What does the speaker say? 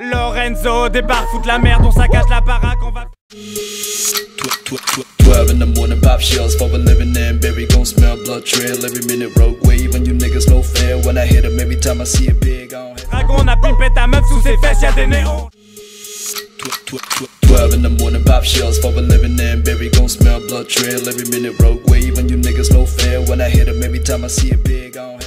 Lorenzo débarque, fout la merde, on saccage la baraque, on va. Tw- tw- tw- 12 in the morning, pop shells for a living and berry gon' smell blood trail every minute rogue wave and you niggas no fair when I hit 'em every time I see a big on Dragon a pimpé ta meuf sous ses fesses, y'a des néons. Tw- tw- tw- 12 in the morning, pop shells for a living and berry gon' smell blood trail every minute rogue wave and you niggas no fair when I hit 'em every time I see a big on